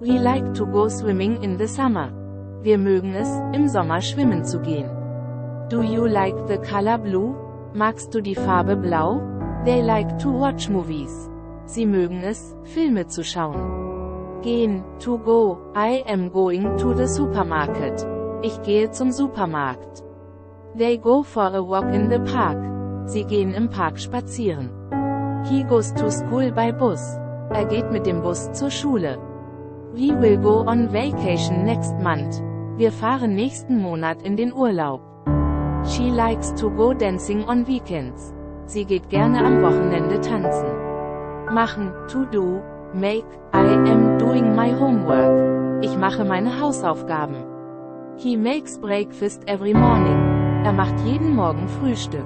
We like to go swimming in the summer. Wir mögen es, im Sommer schwimmen zu gehen. Do you like the color blue? Magst du die Farbe blau? They like to watch movies. Sie mögen es, Filme zu schauen. Gehen, to go, I am going to the supermarket. Ich gehe zum Supermarkt. They go for a walk in the park. Sie gehen im Park spazieren. He goes to school by bus. Er geht mit dem Bus zur Schule. We will go on vacation next month. Wir fahren nächsten Monat in den Urlaub. She likes to go dancing on weekends. Sie geht gerne am Wochenende tanzen. Machen, to do, make, I am doing my homework. Ich mache meine Hausaufgaben. He makes breakfast every morning. Er macht jeden Morgen Frühstück.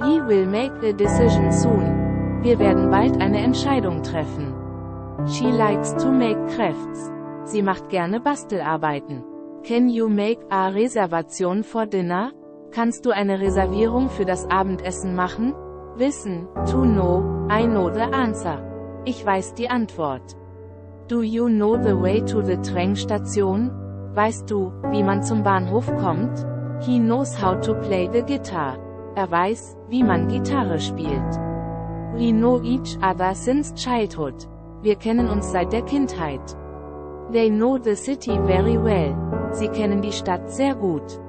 We will make a decision soon. Wir werden bald eine Entscheidung treffen. She likes to make crafts. Sie macht gerne Bastelarbeiten. Can you make a reservation for dinner? Kannst du eine Reservierung für das Abendessen machen? Wissen, to know, I know the answer. Ich weiß die Antwort. Do you know the way to the Trainstation? Weißt du, wie man zum Bahnhof kommt? He knows how to play the guitar. Er weiß, wie man Gitarre spielt. We know each other since childhood. Wir kennen uns seit der Kindheit. They know the city very well. Sie kennen die Stadt sehr gut.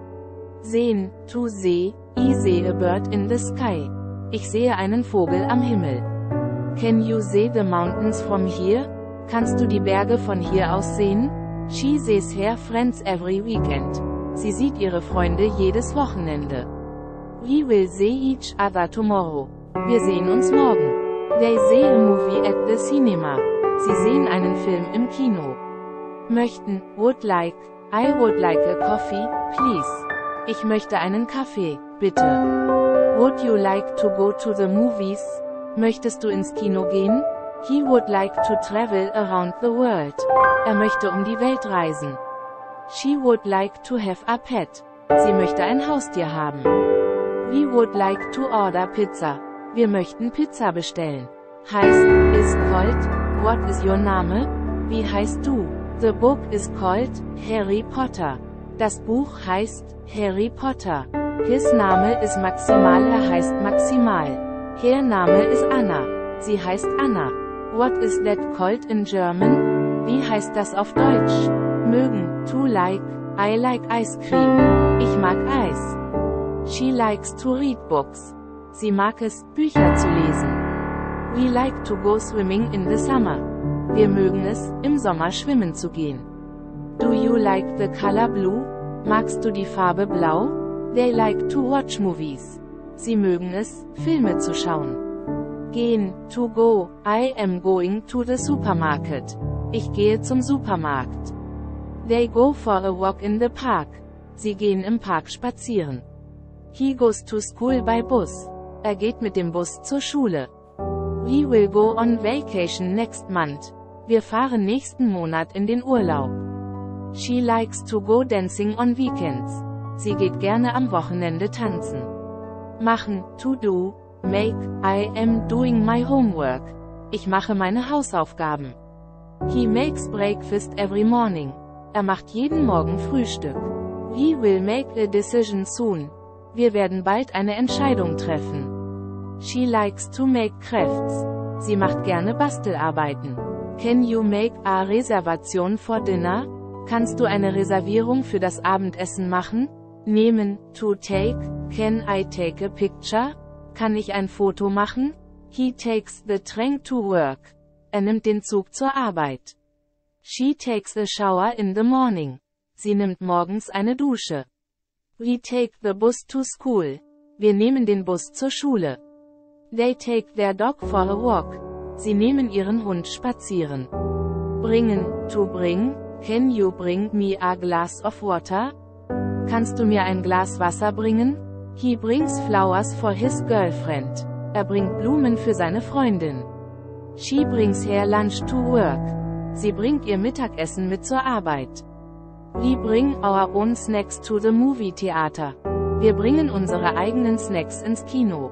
Sehen, to see, I see a bird in the sky. Ich sehe einen Vogel am Himmel. Can you see the mountains from here? Kannst du die Berge von hier aus sehen? She sees her friends every weekend. Sie sieht ihre Freunde jedes Wochenende. We will see each other tomorrow. Wir sehen uns morgen. They see a movie at the cinema. Sie sehen einen Film im Kino. Möchten, would like, I would like a coffee, please. Ich möchte einen Kaffee, bitte. Would you like to go to the movies? Möchtest du ins Kino gehen? He would like to travel around the world. Er möchte um die Welt reisen. She would like to have a pet. Sie möchte ein Haustier haben. We would like to order pizza. Wir möchten Pizza bestellen. Heißt, is called, what is your Name? Wie heißt du? The book is called, Harry Potter. Das Buch heißt, Harry Potter. His Name ist Maximal, er heißt Maximal. Her Name ist Anna. Sie heißt Anna. What is that called in German? Wie heißt das auf Deutsch? Mögen, to like, I like ice cream. Ich mag Eis. She likes to read books. Sie mag es, Bücher zu lesen. We like to go swimming in the summer. Wir mögen es, im Sommer schwimmen zu gehen. Do you like the color blue? Magst du die Farbe blau? They like to watch movies. Sie mögen es, Filme zu schauen. Gehen, to go, I am going to the supermarket. Ich gehe zum Supermarkt. They go for a walk in the park. Sie gehen im Park spazieren. He goes to school by bus. Er geht mit dem Bus zur Schule. We will go on vacation next month. Wir fahren nächsten Monat in den Urlaub. She likes to go dancing on weekends. Sie geht gerne am Wochenende tanzen. Machen, to do, make, I am doing my homework. Ich mache meine Hausaufgaben. He makes breakfast every morning. Er macht jeden Morgen Frühstück. We will make a decision soon. Wir werden bald eine Entscheidung treffen. She likes to make crafts. Sie macht gerne Bastelarbeiten. Can you make a reservation for dinner? Kannst du eine Reservierung für das Abendessen machen? Nehmen, to take, can I take a picture? Kann ich ein Foto machen? He takes the train to work. Er nimmt den Zug zur Arbeit. She takes a shower in the morning. Sie nimmt morgens eine Dusche. We take the bus to school. Wir nehmen den Bus zur Schule. They take their dog for a walk. Sie nehmen ihren Hund spazieren. Bringen, to bring, can you bring me a glass of water? Kannst du mir ein Glas Wasser bringen? He brings flowers for his girlfriend. Er bringt Blumen für seine Freundin. She brings her lunch to work. Sie bringt ihr Mittagessen mit zur Arbeit. We bring our own snacks to the movie theater. Wir bringen unsere eigenen Snacks ins Kino.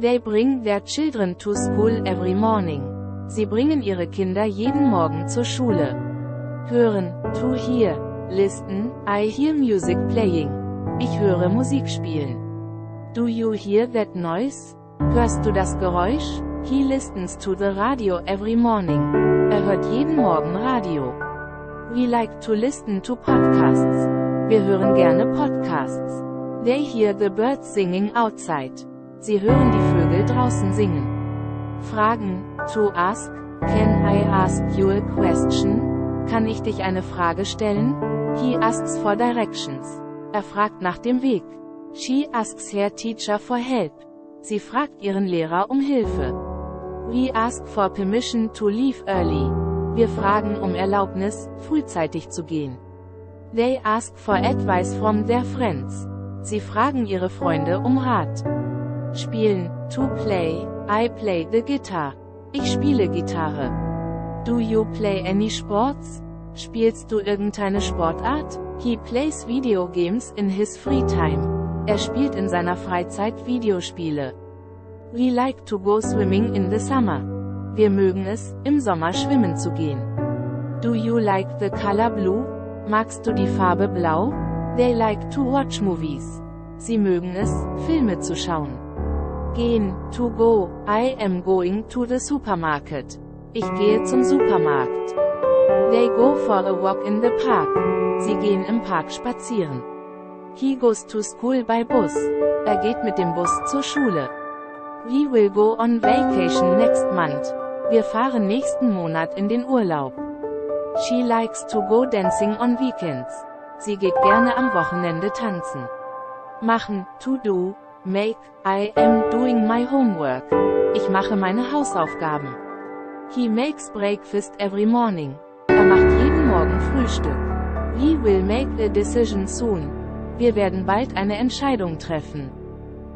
They bring their children to school every morning. Sie bringen ihre Kinder jeden Morgen zur Schule. Hören, to hear. Listen, I hear music playing. Ich höre Musik spielen. Do you hear that noise? Hörst du das Geräusch? He listens to the radio every morning. Er hört jeden Morgen Radio. We like to listen to podcasts. Wir hören gerne Podcasts. They hear the birds singing outside. Sie hören die Vögel draußen singen. Fragen, to ask, can I ask you a question? Kann ich dich eine Frage stellen? He asks for directions. Er fragt nach dem Weg. She asks her teacher for help. Sie fragt ihren Lehrer um Hilfe. We ask for permission to leave early. Wir fragen um Erlaubnis, frühzeitig zu gehen. They ask for advice from their friends. Sie fragen ihre Freunde um Rat. Spielen, to play, I play the guitar. Ich spiele Gitarre. Do you play any sports? Spielst du irgendeine Sportart? He plays video games in his free time. Er spielt in seiner Freizeit Videospiele. We like to go swimming in the summer. Wir mögen es, im Sommer schwimmen zu gehen. Do you like the color blue? Magst du die Farbe blau? They like to watch movies. Sie mögen es, Filme zu schauen. Gehen, to go, I am going to the supermarket. Ich gehe zum Supermarkt. They go for a walk in the park. Sie gehen im Park spazieren. He goes to school by bus. Er geht mit dem Bus zur Schule. We will go on vacation next month. Wir fahren nächsten Monat in den Urlaub. She likes to go dancing on weekends. Sie geht gerne am Wochenende tanzen. Machen, to do, make, I am doing my homework. Ich mache meine Hausaufgaben. He makes breakfast every morning. Er macht jeden Morgen Frühstück. We will make a decision soon. Wir werden bald eine Entscheidung treffen.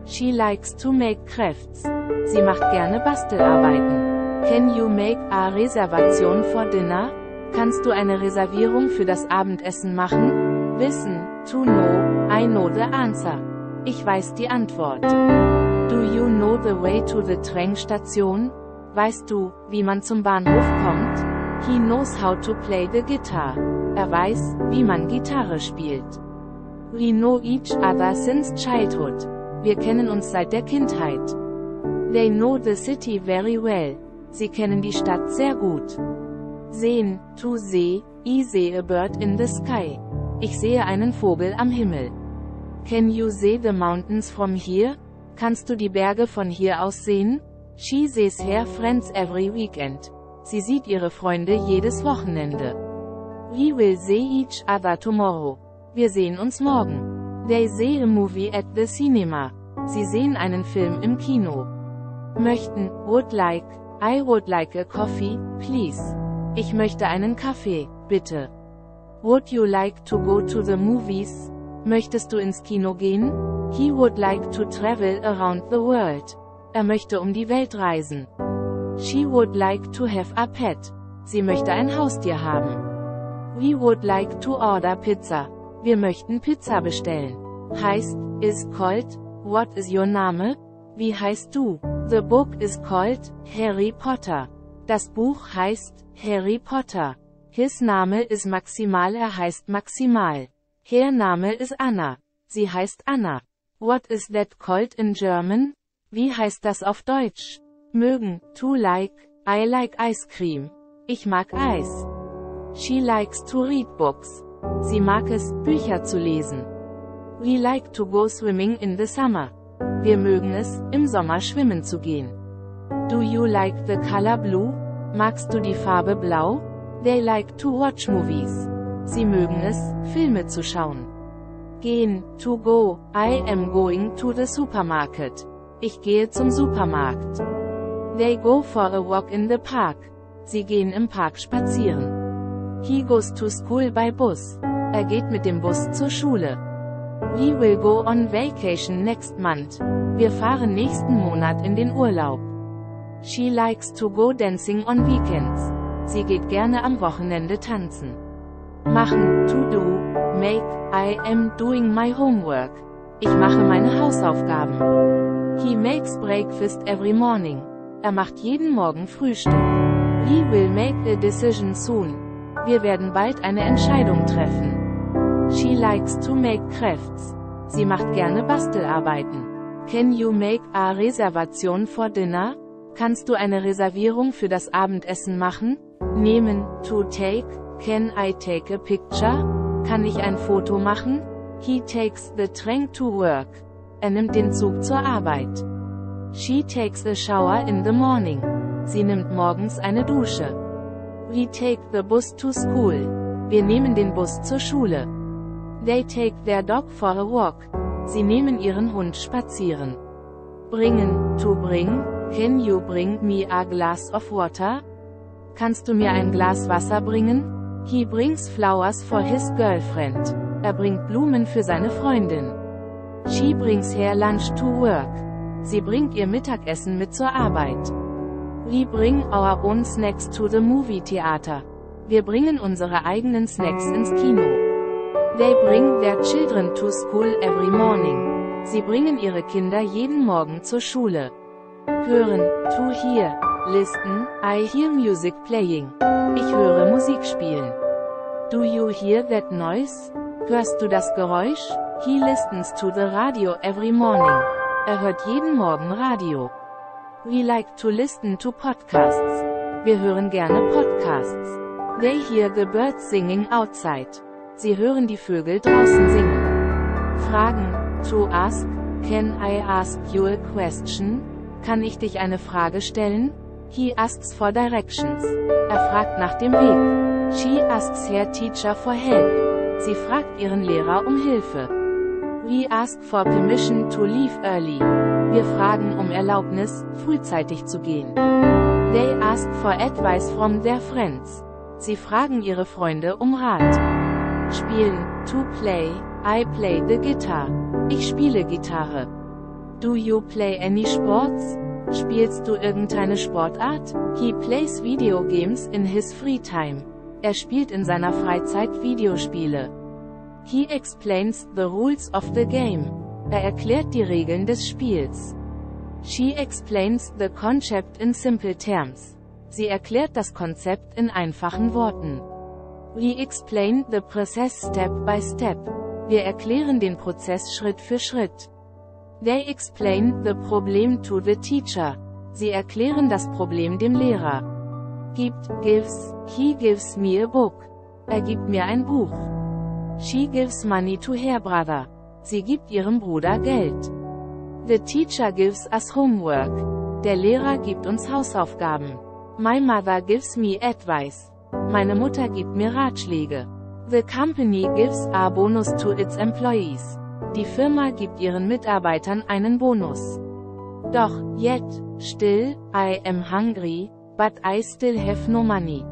She likes to make crafts. Sie macht gerne Bastelarbeiten. Can you make a Reservation for dinner? Kannst du eine Reservierung für das Abendessen machen? Wissen, to know, I know the answer. Ich weiß die Antwort. Do you know the way to the train station? Weißt du, wie man zum Bahnhof kommt? He knows how to play the guitar. Er weiß, wie man Gitarre spielt. We know each other since childhood. Wir kennen uns seit der Kindheit. They know the city very well. Sie kennen die Stadt sehr gut. Sehen, to see, I see a bird in the sky. Ich sehe einen Vogel am Himmel. Can you see the mountains from here? Kannst du die Berge von hier aus sehen? She sees her friends every weekend. Sie sieht ihre Freunde jedes Wochenende. We will see each other tomorrow. Wir sehen uns morgen. They see a movie at the cinema. Sie sehen einen Film im Kino. Möchten, would like, I would like a coffee, please. Ich möchte einen Kaffee, bitte. Would you like to go to the movies? Möchtest du ins Kino gehen? He would like to travel around the world. Er möchte um die Welt reisen. She would like to have a pet. Sie möchte ein Haustier haben. We would like to order pizza. Wir möchten Pizza bestellen. Heißt, is called, what is your Name? Wie heißt du? The book is called, Harry Potter. Das Buch heißt, Harry Potter. His Name is Maximal, er heißt Maximal. Her Name is Anna. Sie heißt Anna. What is that called in German? Wie heißt das auf Deutsch? Mögen, to like, I like ice cream. Ich mag Eis. She likes to read books. Sie mag es, Bücher zu lesen. We like to go swimming in the summer. Wir mögen es, im Sommer schwimmen zu gehen. Do you like the color blue? Magst du die Farbe blau? They like to watch movies. Sie mögen es, Filme zu schauen. Gehen, to go, I am going to the supermarket. Ich gehe zum Supermarkt. They go for a walk in the park. Sie gehen im Park spazieren. He goes to school by bus. Er geht mit dem Bus zur Schule. We will go on vacation next month. Wir fahren nächsten Monat in den Urlaub. She likes to go dancing on weekends. Sie geht gerne am Wochenende tanzen. Machen, to do, make, I am doing my homework. Ich mache meine Hausaufgaben. He makes breakfast every morning. Er macht jeden Morgen Frühstück. He will make a decision soon. Wir werden bald eine Entscheidung treffen. She likes to make crafts. Sie macht gerne Bastelarbeiten. Can you make a Reservation for dinner? Kannst du eine Reservierung für das Abendessen machen? Nehmen, to take, can I take a picture? Kann ich ein Foto machen? He takes the train to work. Er nimmt den Zug zur Arbeit. She takes a shower in the morning. Sie nimmt morgens eine Dusche. We take the bus to school. Wir nehmen den Bus zur Schule. They take their dog for a walk. Sie nehmen ihren Hund spazieren. Bringen, to bring, can you bring me a glass of water? Kannst du mir ein Glas Wasser bringen? He brings flowers for his girlfriend. Er bringt Blumen für seine Freundin. She brings her lunch to work. Sie bringt ihr Mittagessen mit zur Arbeit. We bring our own snacks to the movie theater. Wir bringen unsere eigenen Snacks ins Kino. They bring their children to school every morning. Sie bringen ihre Kinder jeden Morgen zur Schule. Hören, to hear. Listen, I hear music playing. Ich höre Musik spielen. Do you hear that noise? Hörst du das Geräusch? He listens to the radio every morning. Er hört jeden Morgen Radio. We like to listen to podcasts. Wir hören gerne Podcasts. They hear the birds singing outside. Sie hören die Vögel draußen singen. Fragen, to ask, can I ask you a question? Kann ich dich eine Frage stellen? He asks for directions. Er fragt nach dem Weg. She asks her teacher for help. Sie fragt ihren Lehrer um Hilfe. We ask for permission to leave early. Wir fragen um Erlaubnis, frühzeitig zu gehen. They ask for advice from their friends. Sie fragen ihre Freunde um Rat. Spielen, to play, I play the guitar. Ich spiele Gitarre. Do you play any sports? Spielst du irgendeine Sportart? He plays video games in his free time. Er spielt in seiner Freizeit Videospiele. He explains the rules of the game. Er erklärt die Regeln des Spiels. She explains the concept in simple terms. Sie erklärt das Konzept in einfachen Worten. We explain the process step by step. Wir erklären den Prozess Schritt für Schritt. They explain the problem to the teacher. Sie erklären das Problem dem Lehrer gibt, gives, he gives me a book. Er gibt mir ein Buch. She gives money to her brother. Sie gibt ihrem Bruder Geld. The teacher gives us homework. Der Lehrer gibt uns Hausaufgaben. My mother gives me advice. Meine Mutter gibt mir Ratschläge. The company gives a bonus to its employees. Die Firma gibt ihren Mitarbeitern einen Bonus. Doch, yet, still, I am hungry, But I still have no money.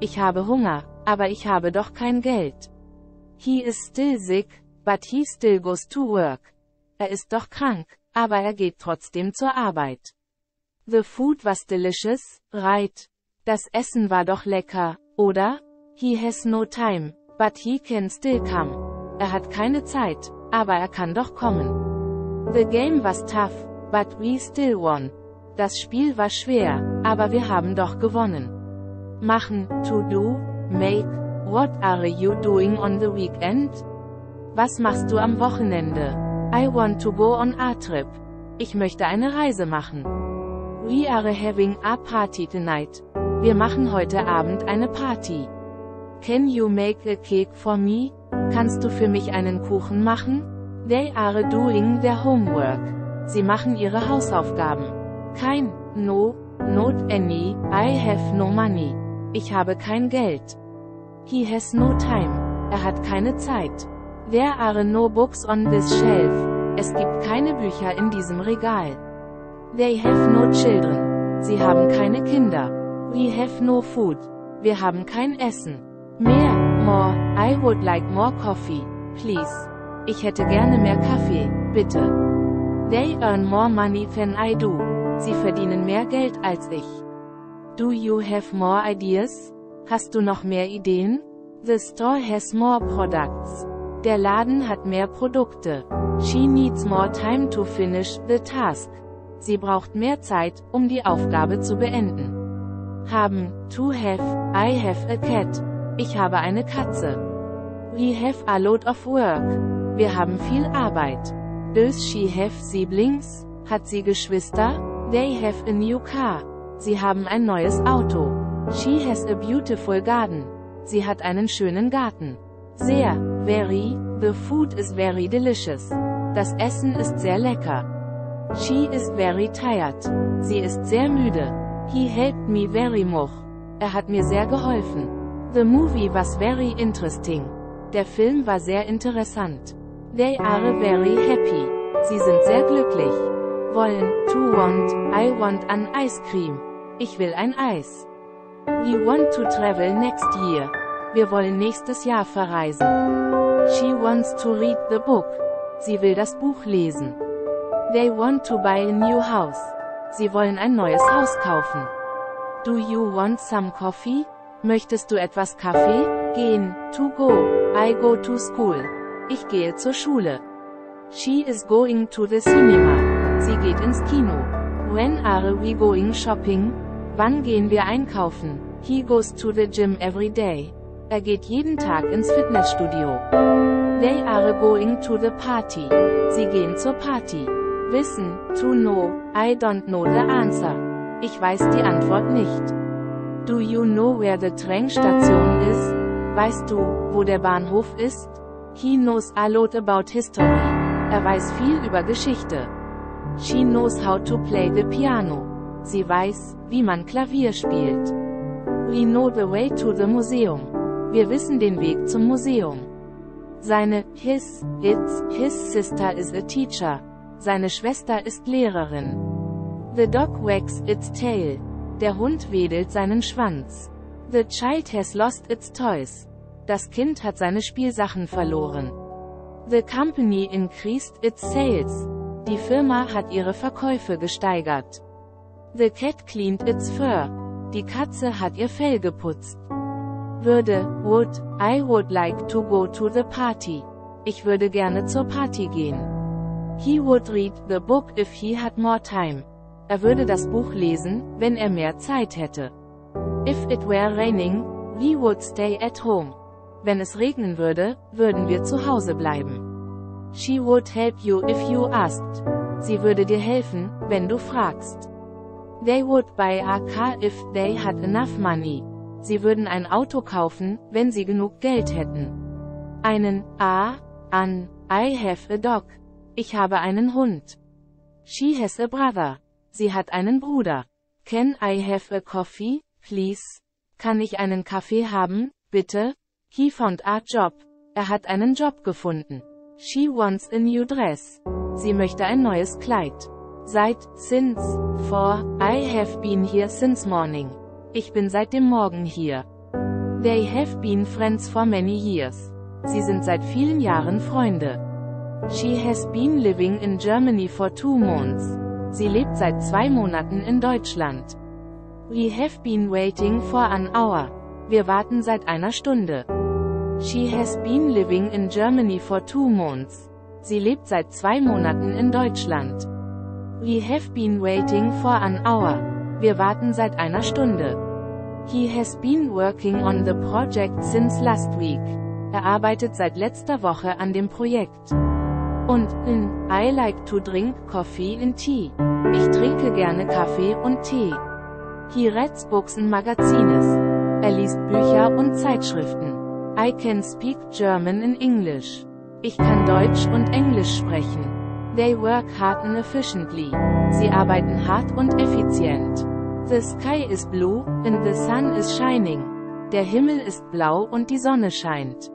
Ich habe Hunger, aber ich habe doch kein Geld. He is still sick, but he still goes to work. Er ist doch krank, aber er geht trotzdem zur Arbeit. The food was delicious, right? Das Essen war doch lecker, oder? He has no time, but he can still come. Er hat keine Zeit, aber er kann doch kommen. The game was tough, but we still won. Das Spiel war schwer, aber wir haben doch gewonnen. Machen, to do, make, what are you doing on the weekend? Was machst du am Wochenende? I want to go on a trip. Ich möchte eine Reise machen. We are having a party tonight. Wir machen heute Abend eine Party. Can you make a cake for me? Kannst du für mich einen Kuchen machen? They are doing their homework. Sie machen ihre Hausaufgaben. Kein, no, not any, I have no money. Ich habe kein Geld. He has no time. Er hat keine Zeit. There are no books on this shelf. Es gibt keine Bücher in diesem Regal. They have no children. Sie haben keine Kinder. We have no food. Wir haben kein Essen. Mehr, more, I would like more coffee, please. Ich hätte gerne mehr Kaffee, bitte. They earn more money than I do. Sie verdienen mehr Geld als ich. Do you have more ideas? Hast du noch mehr Ideen? The store has more products. Der Laden hat mehr Produkte. She needs more time to finish the task. Sie braucht mehr Zeit, um die Aufgabe zu beenden. Haben, to have, I have a cat. Ich habe eine Katze. We have a lot of work. Wir haben viel Arbeit. Does she have siblings? Hat sie Geschwister? They have a new car. Sie haben ein neues Auto. She has a beautiful garden. Sie hat einen schönen Garten. Sehr, very, the food is very delicious. Das Essen ist sehr lecker. She is very tired. Sie ist sehr müde. He helped me very much. Er hat mir sehr geholfen. The movie was very interesting. Der Film war sehr interessant. They are very happy. Sie sind sehr glücklich. Wollen, to want, I want an ice cream. Ich will ein Eis. We want to travel next year. Wir wollen nächstes Jahr verreisen. She wants to read the book. Sie will das Buch lesen. They want to buy a new house. Sie wollen ein neues Haus kaufen. Do you want some coffee? Möchtest du etwas Kaffee? Gehen, to go. I go to school. Ich gehe zur Schule. She is going to the cinema. Sie geht ins Kino. When are we going shopping? Wann gehen wir einkaufen? He goes to the gym every day. Er geht jeden Tag ins Fitnessstudio. They are going to the party. Sie gehen zur Party. Wissen, to know, I don't know the answer. Ich weiß die Antwort nicht. Do you know where the train station is? Weißt du, wo der Bahnhof ist? He knows a lot about history. Er weiß viel über Geschichte. She knows how to play the piano. Sie weiß, wie man Klavier spielt. We know the way to the museum. Wir wissen den Weg zum Museum. Seine, his, its, his sister is a teacher. Seine Schwester ist Lehrerin. The dog wags its tail. Der Hund wedelt seinen Schwanz. The child has lost its toys. Das Kind hat seine Spielsachen verloren. The company increased its sales. Die Firma hat ihre Verkäufe gesteigert. The cat cleaned its fur. Die Katze hat ihr Fell geputzt würde, would, I would like to go to the party. Ich würde gerne zur Party gehen. He would read the book if he had more time. Er würde das Buch lesen, wenn er mehr Zeit hätte. If it were raining, we would stay at home. Wenn es regnen würde, würden wir zu Hause bleiben. She would help you if you asked. Sie würde dir helfen, wenn du fragst. They would buy a car if they had enough money. Sie würden ein Auto kaufen, wenn sie genug Geld hätten. Einen, a, an, I have a dog. Ich habe einen Hund. She has a brother. Sie hat einen Bruder. Can I have a coffee, please? Kann ich einen Kaffee haben, bitte? He found a job. Er hat einen Job gefunden. She wants a new dress. Sie möchte ein neues Kleid. Seit, since, for, I have been here since morning. Ich bin seit dem Morgen hier. They have been friends for many years. Sie sind seit vielen Jahren Freunde. She has been living in Germany for two months. Sie lebt seit zwei Monaten in Deutschland. We have been waiting for an hour. Wir warten seit einer Stunde. She has been living in Germany for two months. Sie lebt seit zwei Monaten in Deutschland. We have been waiting for an hour. Wir warten seit einer Stunde. He has been working on the project since last week. Er arbeitet seit letzter Woche an dem Projekt. Und, in, I like to drink coffee and tea. Ich trinke gerne Kaffee und Tee. He reads books and magazines. Er liest Bücher und Zeitschriften. I can speak German and English. Ich kann Deutsch und Englisch sprechen. They work hard and efficiently. Sie arbeiten hart und effizient. The sky is blue, and the sun is shining. Der Himmel ist blau und die Sonne scheint.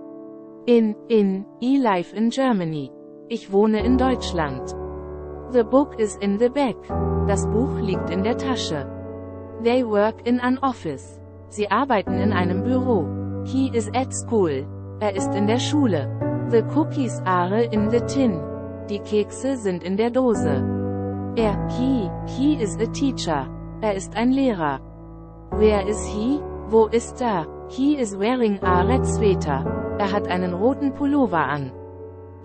In, in, I live in Germany. Ich wohne in Deutschland. The book is in the back. Das Buch liegt in der Tasche. They work in an office. Sie arbeiten in einem Büro. He is at school. Er ist in der Schule. The cookies are in the tin. Die Kekse sind in der Dose. Er, he, he is a teacher. Er ist ein Lehrer. Where is he? Wo ist er? He is wearing a red sweater. Er hat einen roten Pullover an.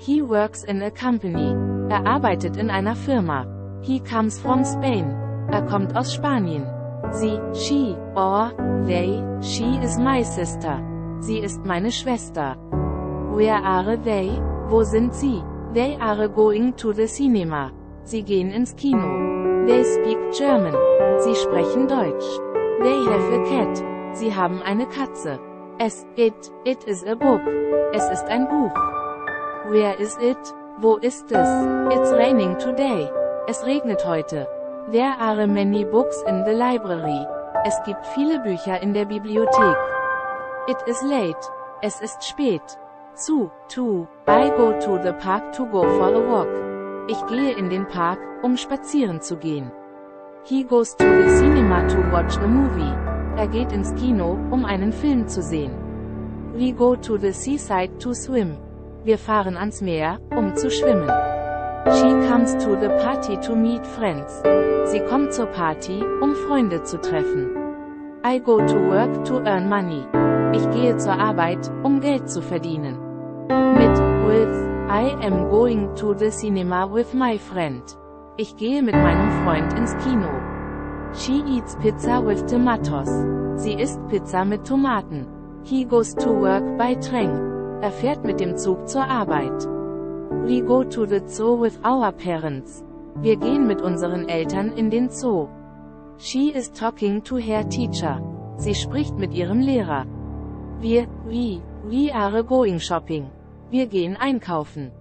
He works in a company. Er arbeitet in einer Firma. He comes from Spain. Er kommt aus Spanien. Sie, she, or, they, she is my sister. Sie ist meine Schwester. Where are they? Wo sind sie? They are going to the cinema. Sie gehen ins Kino. They speak German. Sie sprechen Deutsch. They have a cat. Sie haben eine Katze. Es, it, it is a book. Es ist ein Buch. Where is it? Wo ist es? It's raining today. Es regnet heute. There are many books in the library. Es gibt viele Bücher in der Bibliothek. It is late. Es ist spät. Zu, to, I go to the park to go for a walk. Ich gehe in den Park, um spazieren zu gehen. He goes to the cinema to watch a movie. Er geht ins Kino, um einen Film zu sehen. We go to the seaside to swim. Wir fahren ans Meer, um zu schwimmen. She comes to the party to meet friends. Sie kommt zur Party, um Freunde zu treffen. I go to work to earn money. Ich gehe zur Arbeit, um Geld zu verdienen. Mit, with, I am going to the cinema with my friend. Ich gehe mit meinem Freund ins Kino. She eats pizza with tomatoes. Sie isst Pizza mit Tomaten. He goes to work by train. Er fährt mit dem Zug zur Arbeit. We go to the zoo with our parents. Wir gehen mit unseren Eltern in den Zoo. She is talking to her teacher. Sie spricht mit ihrem Lehrer. Wir, we, we are going shopping. Wir gehen einkaufen.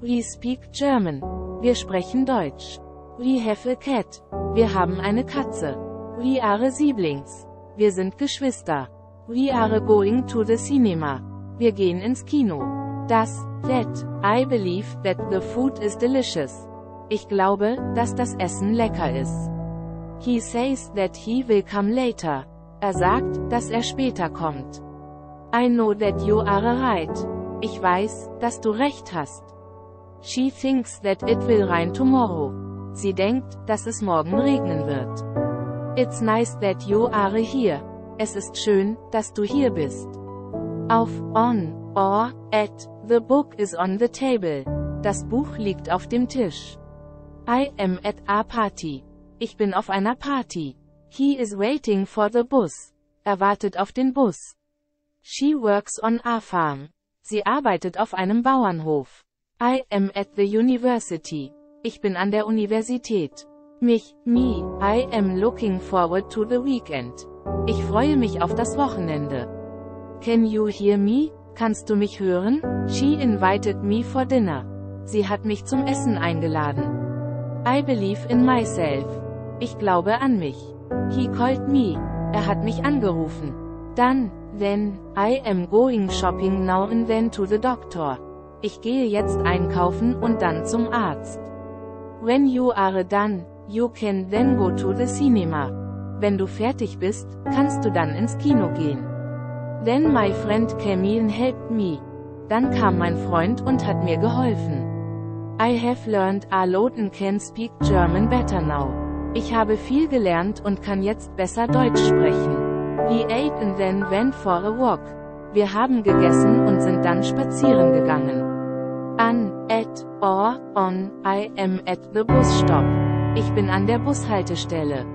We speak German. Wir sprechen Deutsch. We have a cat. Wir haben eine Katze. We are siblings. Wir sind Geschwister. We are going to the cinema. Wir gehen ins Kino. Das, that, I believe that the food is delicious. Ich glaube, dass das Essen lecker ist. He says that he will come later. Er sagt, dass er später kommt. I know that you are right. Ich weiß, dass du recht hast. She thinks that it will rain tomorrow. Sie denkt, dass es morgen regnen wird. It's nice that you are here. Es ist schön, dass du hier bist. Auf, on, or, at, the book is on the table. Das Buch liegt auf dem Tisch. I am at a party. Ich bin auf einer Party. He is waiting for the bus. Er wartet auf den Bus. She works on a farm. Sie arbeitet auf einem Bauernhof. I am at the university. Ich bin an der Universität. Mich, me, I am looking forward to the weekend. Ich freue mich auf das Wochenende. Can you hear me? Kannst du mich hören? She invited me for dinner. Sie hat mich zum Essen eingeladen. I believe in myself. Ich glaube an mich. He called me. Er hat mich angerufen. Dann, then, I am going shopping now and then to the doctor. Ich gehe jetzt einkaufen und dann zum Arzt. When you are done, you can then go to the cinema. Wenn du fertig bist, kannst du dann ins Kino gehen. Then my friend came and helped me. Dann kam mein Freund und hat mir geholfen. I have learned a lot and can speak German better now. Ich habe viel gelernt und kann jetzt besser Deutsch sprechen. We ate and then went for a walk. Wir haben gegessen und sind dann spazieren gegangen. An, at, or, on, I am at the bus stop. Ich bin an der Bushaltestelle.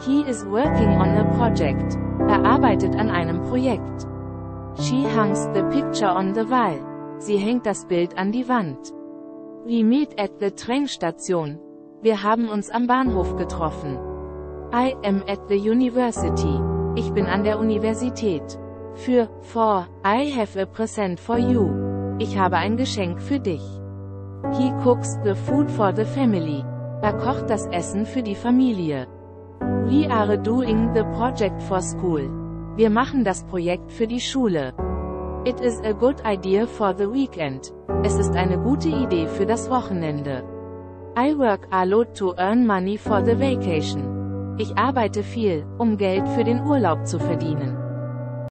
He is working on a project. Er arbeitet an einem Projekt. She hangs the picture on the wall. Sie hängt das Bild an die Wand. We meet at the train station. Wir haben uns am Bahnhof getroffen. I am at the university. Ich bin an der Universität. Für, for, I have a present for you. Ich habe ein Geschenk für dich. He cooks the food for the family. Er kocht das Essen für die Familie. We are doing the project for school. Wir machen das Projekt für die Schule. It is a good idea for the weekend. Es ist eine gute Idee für das Wochenende. I work a lot to earn money for the vacation. Ich arbeite viel, um Geld für den Urlaub zu verdienen.